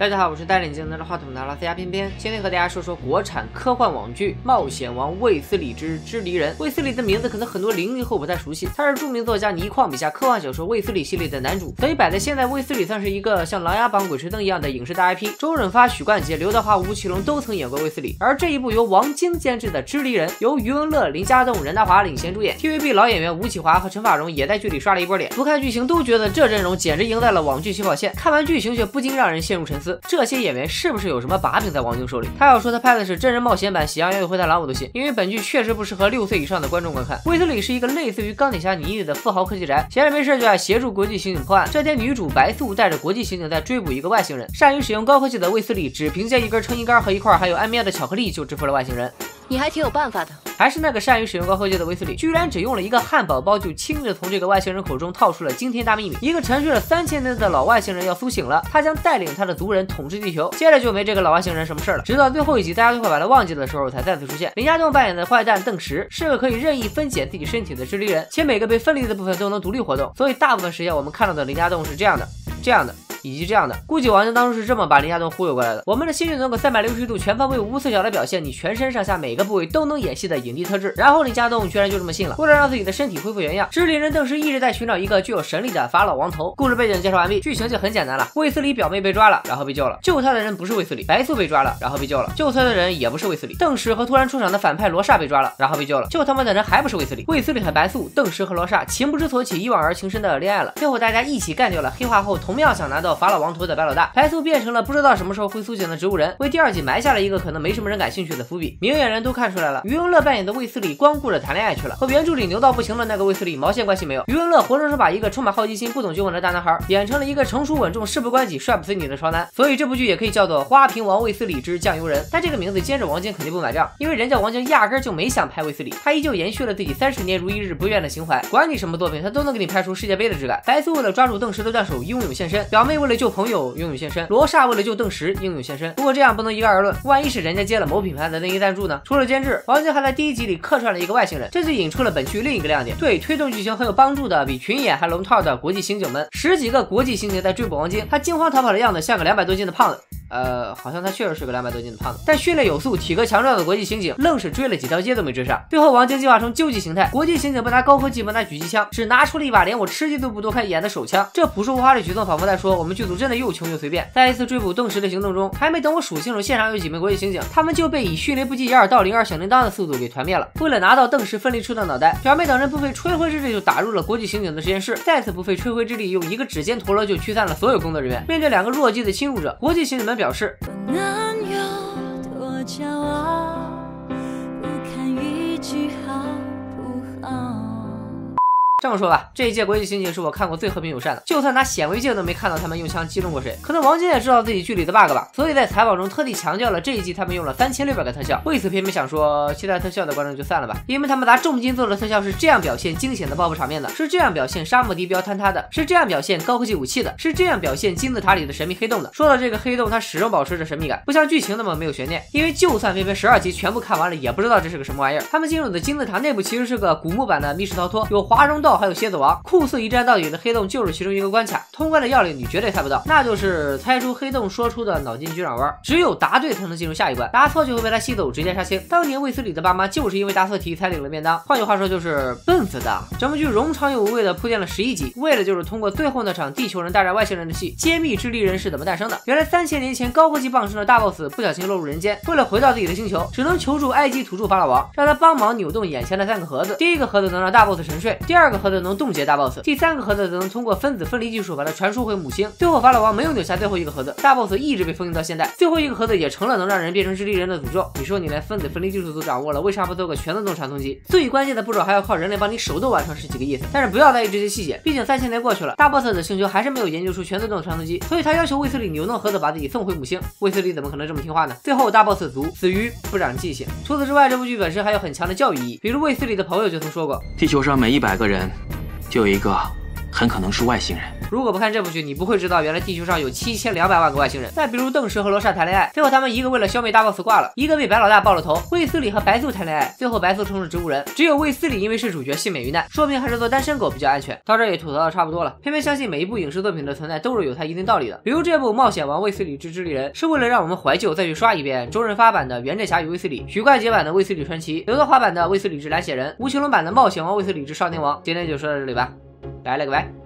大家好，我是带领镜拿着话筒的拉斯加偏偏，今天和大家说说国产科幻网剧《冒险王卫斯理之之离人》。卫斯理的名字可能很多零零后不太熟悉，他是著名作家倪匡笔下科幻小说《卫斯理》系列的男主，所以摆在现在，卫斯理算是一个像《琅琊榜》《鬼吹灯》一样的影视大 IP。周润发、许冠杰、刘德华、吴奇隆都曾演过卫斯理，而这一部由王晶监制的《之离人》，由余文乐、林家栋、任达华领衔主演，TVB 老演员吴启华和陈法蓉也在剧里刷了一波脸。不看剧情都觉得这阵容简直赢在了网剧起跑线，看完剧情却不禁让人陷入沉思。这些演员是不是有什么把柄在王晶手里？他要说他拍的是真人冒险版《喜羊羊与灰太狼》，我都信，因为本剧确实不适合六岁以上的观众观看。卫斯理是一个类似于钢铁侠尼里的富豪科技宅，闲着没事就爱协助国际刑警破案。这天，女主白素带着国际刑警在追捕一个外星人，善于使用高科技的卫斯理只凭借一根撑衣杆和一块含有安眠药的巧克力就制服了外星人。你还挺有办法的。还是那个善于使用高科技的威斯理，居然只用了一个汉堡包，就轻易的从这个外星人口中套出了惊天大秘密。一个沉睡了三千年的老外星人要苏醒了，他将带领他的族人统治地球。接着就没这个老外星人什么事了，直到最后一集大家都快把他忘记的时候，才再次出现。林家栋扮演的坏蛋邓石是个可以任意分解自己身体的智力人，且每个被分离的部分都能独立活动，所以大部分时间我们看到的林家栋是这样的，这样的。以及这样的，估计王晶当初是这么把林家栋忽悠过来的。我们的新剧能够三百六十度全方位无死角的表现你全身上下每个部位都能演戏的影帝特质，然后林家栋居然就这么信了。为了让自己的身体恢复原样，知灵人邓石一直在寻找一个具有神力的法老王头。故事背景介绍完毕，剧情就很简单了。卫斯理表妹被抓了，然后被救了。救他的人不是卫斯理，白素被抓了，然后被救了。救他的人也不是卫斯理，邓石和突然出场的反派罗刹被抓了，然后被救了。救他们的人还不是卫斯理，卫斯理和白素、邓石和罗刹情不知所起，一往而情深的恋爱了。最后大家一起干掉了黑化后同样想拿到法老王头的白老。大白素变成了不知道什么时候会苏醒的植物人，为第二季埋下了一个可能没什么人感兴趣的伏笔。明眼人都看出来了，余文乐扮演的卫斯理光顾着谈恋爱去了，和原著里牛到不行的那个卫斯理毛线关系没有。余文乐活生生把一个充满好奇心、不懂就问的大男孩演成了一个成熟稳重、事不关己、帅不死你的潮男。所以这部剧也可以叫做《花瓶王卫斯理之酱油人》。但这个名字监制王晶肯定不买账，因为人家王晶压根就没想拍卫斯理，他依旧延续了自己三十年如一日不变的情怀。管你什么作品，他都能给你拍出世界杯的质感。白素为了抓住邓石的断手，英勇献身；表妹为了救朋友，英勇献身；罗刹。为了救邓石，英勇献身。不过这样不能一概而论，万一是人家接了某品牌的内衣赞助呢？除了监制，王晶还在第一集里客串了一个外星人，这就引出了本剧另一个亮点，对推动剧情很有帮助的，比群演还龙套的国际刑警们。十几个国际刑警在追捕王晶，他惊慌逃跑的样子像个两百多斤的胖子。呃，好像他确实是个两百多斤的胖子，但训练有素、体格强壮的国际刑警，愣是追了几条街都没追上。最后，王晶进化成究极形态，国际刑警不拿高科技，不拿狙击枪，只拿出了一把连我吃鸡都不多看一眼的手枪。这朴实无华的举动，仿佛在说我们剧组真的又穷又随便。在一次追捕邓石的行动中，还没等我数清楚现场有几名国际刑警，他们就被以迅雷不及掩耳盗铃而响铃铛的速度给团灭了。为了拿到邓石分离出的脑袋，表妹等人不费吹灰之力就打入了国际刑警的实验室，再次不费吹灰之力，用一个指尖陀螺就驱散了所有工作人员。面对两个弱鸡的侵入者，国际刑警们表示。能有多骄傲？这么说吧，这一届国际刑警是我看过最和平友善的，就算拿显微镜都没看到他们用枪击中过谁。可能王晶也知道自己剧里的 bug 吧，所以在采访中特地强调了这一季他们用了三千六百个特效。为此，偏偏想说期待特效的观众就散了吧，因为他们砸重金做的特效是这样表现惊险的爆破场面的，是这样表现沙漠地标坍塌的，是这样表现高科技武器的，是这样表现金字塔里的神秘黑洞的。说到这个黑洞，它始终保持着神秘感，不像剧情那么没有悬念，因为就算偏偏十二集全部看完了，也不知道这是个什么玩意儿。他们进入的金字塔内部其实是个古墓版的密室逃脱，有华容道，还有蝎子王。酷似一战到底的黑洞就是其中一个关卡，通关的要领你绝对猜不到，那就是猜出黑洞说出的脑筋急转弯，只有答对才能进入下一关，答错就会被他吸走，直接杀青。当年卫斯理的爸妈就是因为答错题才领了便当，换句话说就是笨死的。整部剧冗长又无味的铺垫了十一集，为的就是通过最后那场地球人大战外星人的戏，揭秘智利人是怎么诞生的。原来三千年前高科技傍身的大 boss 不小心落入人间，为了回到自己的星球，只能求助埃及土著法老王，让他帮忙扭动眼前的三个盒子。第一个盒子能让大 boss 沉睡，第二个盒子能冻结大 boss，第三个盒子。则能通过分子分离技术把它传输回母星。最后法老王没有扭下最后一个盒子，大 boss 一直被封印到现在。最后一个盒子也成了能让人变成智力人的诅咒。你说你连分子分离技术都掌握了，为啥不做个全自动传送机？最关键的步骤还要靠人类帮你手动完成，是几个意思？但是不要在意这些细节，毕竟三千年过去了，大 boss 的星球还是没有研究出全自动传送机，所以他要求卫斯理扭动盒子把自己送回母星。卫斯理怎么可能这么听话呢？最后大 boss 卒，死于不长记性。除此之外，这部剧本身还有很强的教育意义，比如卫斯理的朋友就曾说过，地球上每一百个人就有一个。很可能是外星人。如果不看这部剧，你不会知道原来地球上有七千两百万个外星人。再比如邓石和罗刹谈恋爱，最后他们一个为了消灭大 boss 挂了，一个被白老大爆了头。卫斯理和白素谈恋爱，最后白素成了植物人，只有卫斯理因为是主角幸免于难，说明还是做单身狗比较安全。到这也吐槽的差不多了，偏偏相信每一部影视作品的存在都是有它一定道理的。比如这部《冒险王卫斯理之智利人》，是为了让我们怀旧再去刷一遍周润发版的《袁振侠与卫斯理》，许冠杰版的《卫斯理传奇》，刘德华版的《卫斯理之蓝血人》，吴奇隆版的《冒险王卫斯理之少年王》。今天就说到这里吧，拜了个拜。